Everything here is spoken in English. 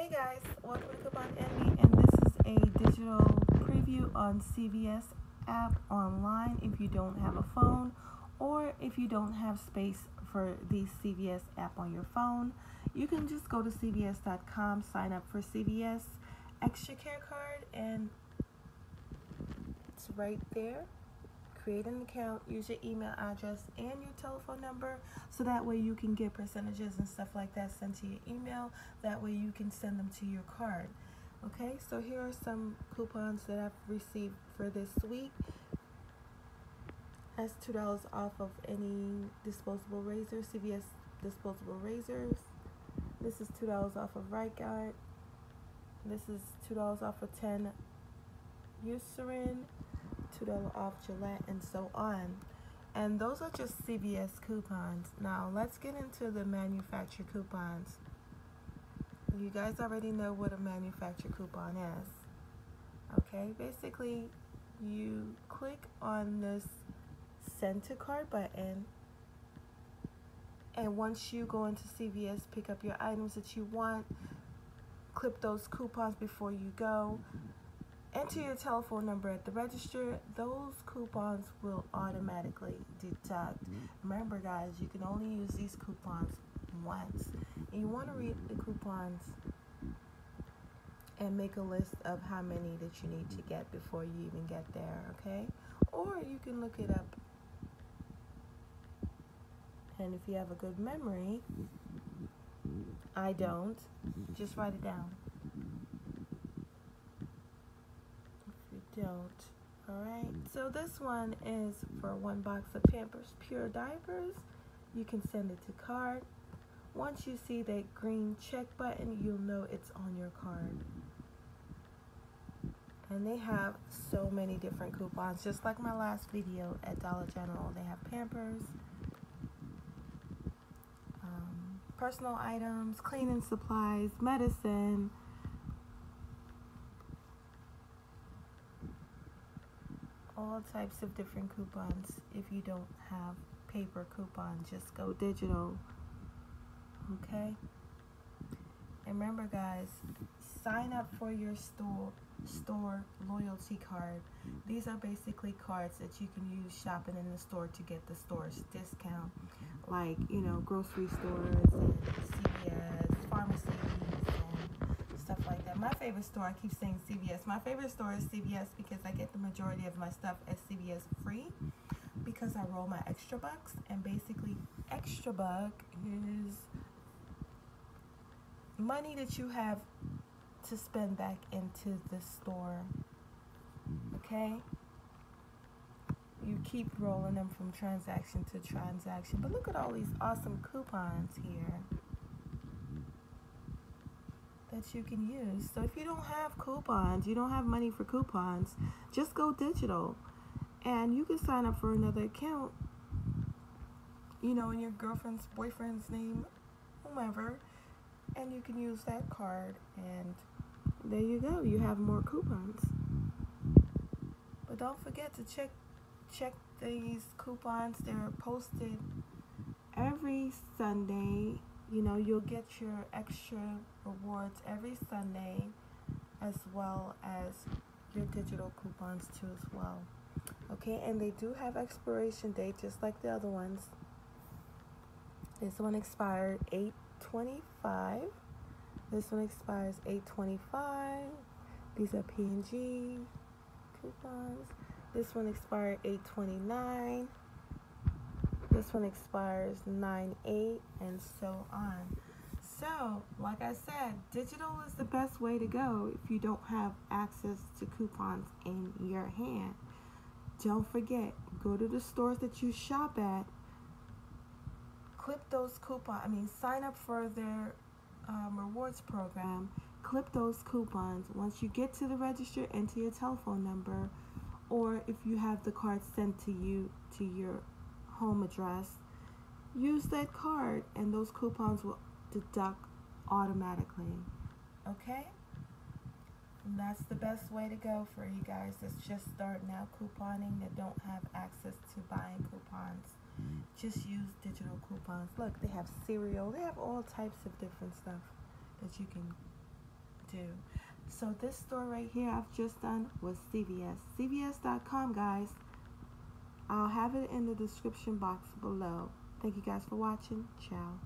Hey guys, welcome to Coupon Envy, and this is a digital preview on CVS app online if you don't have a phone or if you don't have space for the CVS app on your phone. You can just go to CVS.com, sign up for CVS Extra Care Card, and it's right there create an account, use your email address and your telephone number so that way you can get percentages and stuff like that sent to your email. That way you can send them to your card. Okay, so here are some coupons that I've received for this week. That's $2 off of any disposable razor, CVS disposable razors. This is $2 off of Right Guard. This is $2 off of 10 Eucerin. $2 off Gillette, and so on. And those are just CVS coupons. Now, let's get into the manufacturer coupons. You guys already know what a manufacturer coupon is. Okay, basically, you click on this send to card button and once you go into CVS, pick up your items that you want, clip those coupons before you go, enter your telephone number at the register, those coupons will automatically deduct. Mm. Remember guys, you can only use these coupons once. And you want to read the coupons and make a list of how many that you need to get before you even get there, okay? Or you can look it up. And if you have a good memory, I don't, just write it down. Don't. Alright, so this one is for one box of Pampers Pure Diapers. You can send it to card. Once you see that green check button, you'll know it's on your card. And they have so many different coupons, just like my last video at Dollar General. They have Pampers, um, personal items, cleaning supplies, medicine, types of different coupons. If you don't have paper coupons, just go digital. Okay? And remember guys, sign up for your store store loyalty card. These are basically cards that you can use shopping in the store to get the store's discount. Like, you know, grocery stores and CVS, pharmacies, stuff like that. My favorite store, I keep saying CVS. My favorite store is CVS because I get the majority of my stuff at CVS free because I roll my extra bucks. And basically, extra buck is money that you have to spend back into the store. Okay? You keep rolling them from transaction to transaction. But look at all these awesome coupons here that you can use. So if you don't have coupons, you don't have money for coupons, just go digital. And you can sign up for another account, you know, in your girlfriend's, boyfriend's name, whomever, and you can use that card. And there you go, you have more coupons. But don't forget to check check these coupons. They're posted every Sunday you know, you'll get your extra rewards every Sunday as well as your digital coupons too as well. Okay, and they do have expiration date just like the other ones. This one expired 825. This one expires 825. These are P&G coupons. This one expired 829. This one expires 9 8 and so on. So, like I said, digital is the best way to go if you don't have access to coupons in your hand. Don't forget, go to the stores that you shop at, clip those coupons, I mean, sign up for their um, rewards program, clip those coupons. Once you get to the register, enter your telephone number, or if you have the card sent to you to your home address, use that card and those coupons will deduct automatically. Okay? And that's the best way to go for you guys that's just starting out couponing that don't have access to buying coupons. Just use digital coupons. Look, they have cereal. They have all types of different stuff that you can do. So this store right here I've just done was CVS. CVS.com, guys. I'll have it in the description box below. Thank you guys for watching. Ciao.